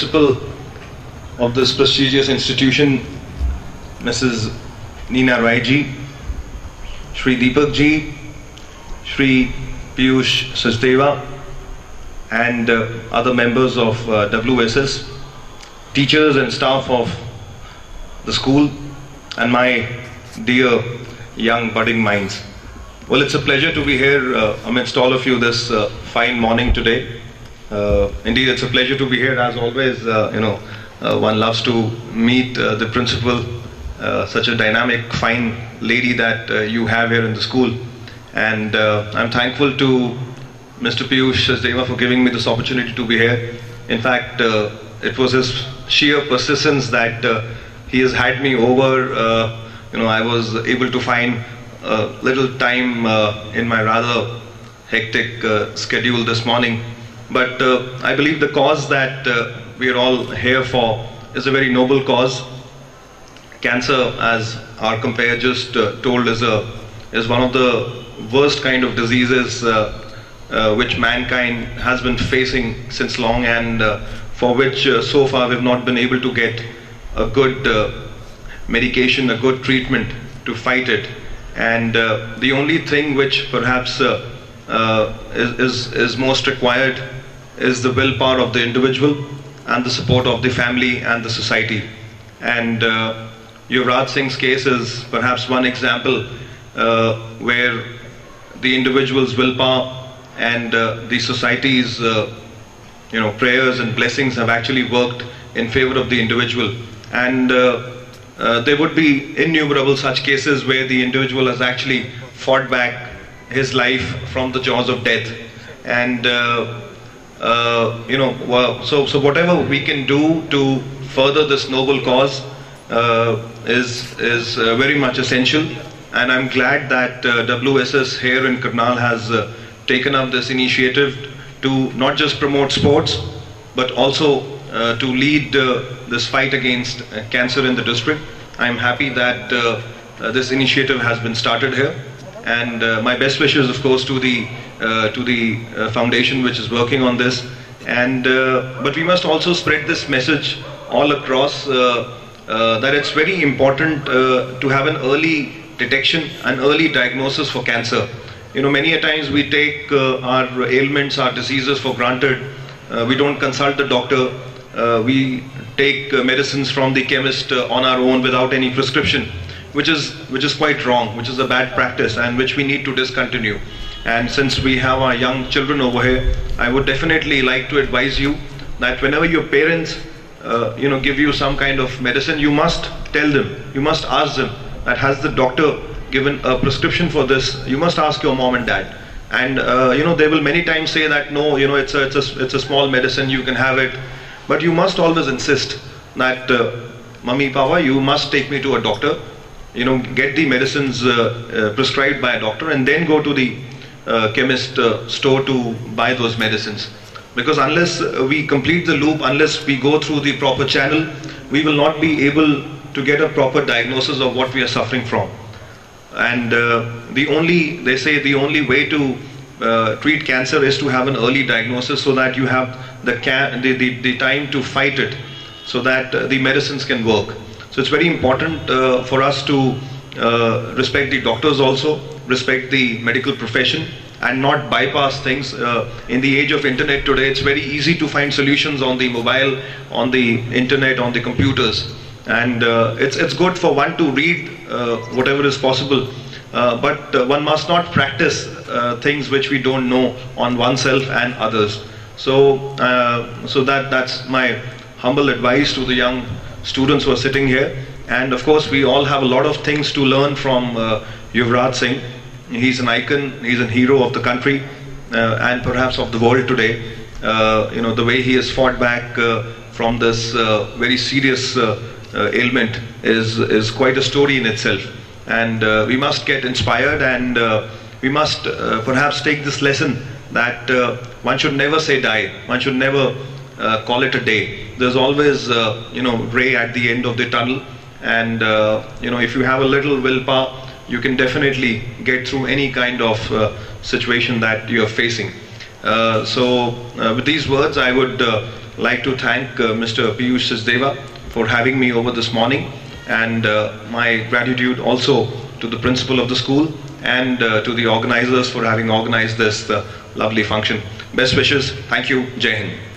principal of this prestigious institution, Mrs. Nina Rai ji, Shri Deepak ji, Shri Piyush Sachdeva, and uh, other members of uh, WSS, teachers and staff of the school, and my dear young budding minds. Well, it's a pleasure to be here uh, amidst all of you this uh, fine morning today. Uh, indeed, it's a pleasure to be here. As always, uh, you know, uh, one loves to meet uh, the principal, uh, such a dynamic, fine lady that uh, you have here in the school. And I'm thankful to Mr. Piyush Sachdeva for giving me this opportunity to be here. In fact, it was his sheer persistence that he has had me over. You know, I was able to find a little time in my rather hectic schedule this morning. But uh, I believe the cause that uh, we are all here for is a very noble cause. Cancer, as our compare just uh, told, is a is one of the worst kind of diseases uh, which mankind has been facing since long, and uh, for which uh, so far we've not been able to get a good medication, a good treatment to fight it. And the only thing which perhaps is, is is most required is the willpower of the individual and the support of the family and the society. And uh, Yuvraj Singh's case is perhaps one example uh, where the individual's willpower and uh, the society's uh, you know prayers and blessings have actually worked in favor of the individual. And uh, uh, there would be innumerable such cases where the individual has actually fought back his life from the jaws of death. And uh, you know, so so whatever we can do to further this noble cause uh, is is uh, very much essential. And I'm glad that uh, WSS here in Karnal has uh, taken up this initiative to not just promote sports, but also to lead this fight against cancer in the district. I'm happy that this initiative has been started here, and my best wishes, of course, to the to the uh, foundation which is working on this. And uh, but we must also spread this message all across uh, uh, that it's very important uh, to have an early detection, an early diagnosis for cancer. You know, many a times we take uh, our ailments, our diseases for granted. Uh, we don't consult the doctor. Uh, we take uh, medicines from the chemist uh, on our own without any prescription, which is which is quite wrong, which is a bad practice, and which we need to discontinue. And since we have our young children over here, I would definitely like to advise you that whenever your parents, uh, you know, give you some kind of medicine, you must tell them, you must ask them that has the doctor given a prescription for this? You must ask your mom and dad. And uh, you know, they will many times say that no, you know, it's a it's a it's a small medicine, you can have it, but you must always insist that, uh, mummy, papa, you must take me to a doctor. You know, get the medicines uh, uh, prescribed by a doctor, and then go to the uh, chemist uh, store to buy those medicines. Because unless uh, we complete the loop, unless we go through the proper channel, we will not be able to get a proper diagnosis of what we are suffering from. And uh, the only, they say, the only way to treat cancer is to have an early diagnosis so that you have the, the, the, the time to fight it, so that the medicines can work. So it's very important for us to uh, respect the doctors also, respect the medical profession, and not bypass things. Uh, in the age of internet today, it's very easy to find solutions on the mobile, on the internet, on the computers, and uh, it's it's good for one to read uh, whatever is possible. Uh, but uh, one must not practice things which we don't know on oneself and others. So, so that that's my humble advice to the young students who are sitting here. And of course, we all have a lot of things to learn from uh, Yuvraj Singh. He's an icon, he's a hero of the country uh, and perhaps of the world today. Uh, you know, the way he has fought back uh, from this very serious ailment is, is quite a story in itself. And we must get inspired and we must perhaps take this lesson that one should never say die, one should never uh, call it a day. There's always, uh, you know, ray at the end of the tunnel, and uh, you know, if you have a little willpower, you can definitely get through any kind of uh, situation that you are facing. Uh, so, uh, with these words, I would like to thank Mr. Piyush Sachdeva for having me over this morning and my gratitude also to the principal of the school and uh, to the organizers for having organized this uh, lovely function. Best wishes. Thank you. Jai Hind.